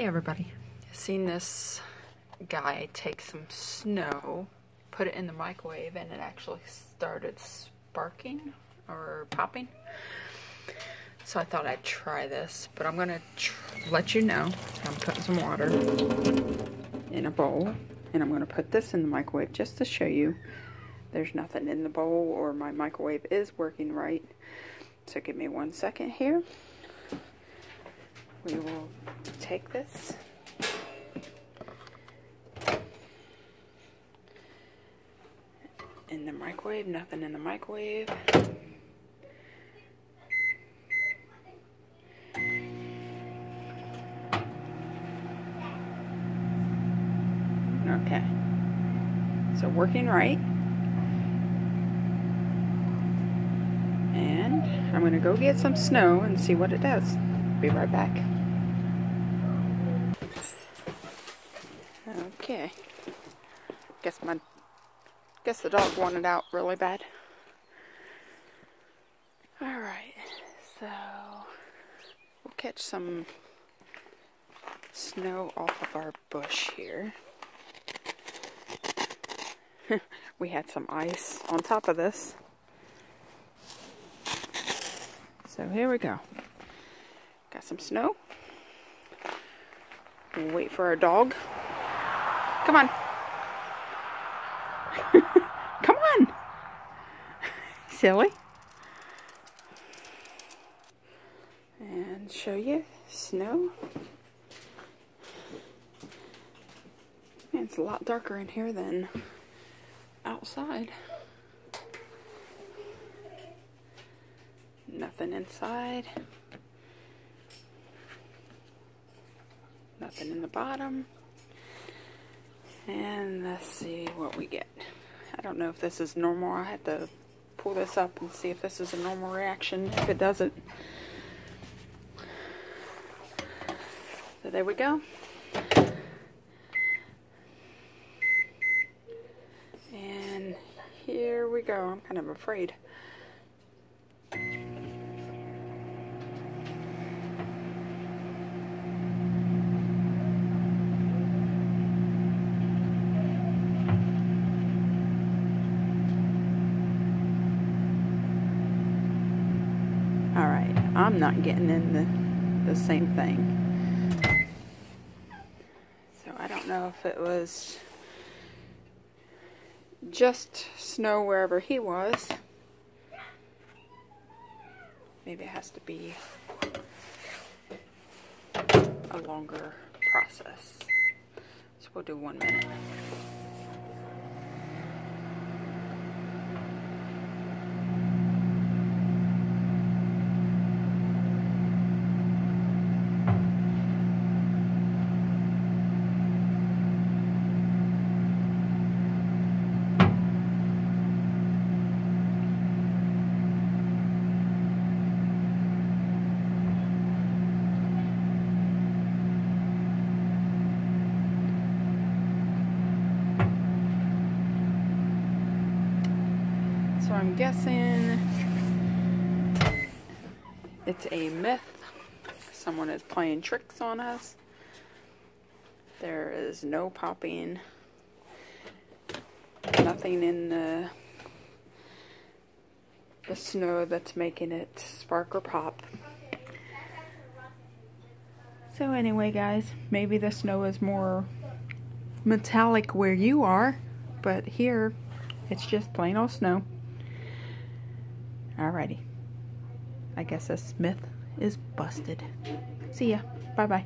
Hey everybody. Seen this guy take some snow, put it in the microwave, and it actually started sparking or popping. So I thought I'd try this, but I'm gonna let you know. I'm putting some water in a bowl, and I'm gonna put this in the microwave just to show you there's nothing in the bowl or my microwave is working right. So give me one second here we will take this in the microwave, nothing in the microwave. Okay, so working right. And I'm gonna go get some snow and see what it does. Be right back. Okay. Guess my guess the dog wanted out really bad. Alright, so we'll catch some snow off of our bush here. we had some ice on top of this. So here we go. Got some snow. Wait for our dog. Come on. Come on. Silly. And show you snow. Man, it's a lot darker in here than outside. Nothing inside. Nothing in the bottom. And let's see what we get. I don't know if this is normal. I have to pull this up and see if this is a normal reaction. If it doesn't. So there we go. And here we go. I'm kind of afraid. Alright, I'm not getting in the, the same thing. So I don't know if it was just snow wherever he was. Maybe it has to be a longer process. So we'll do one minute. So I'm guessing it's a myth. Someone is playing tricks on us. There is no popping. Nothing in the the snow that's making it spark or pop. So anyway guys, maybe the snow is more metallic where you are, but here it's just plain old snow. Alrighty. I guess this Smith is busted. See ya. Bye bye.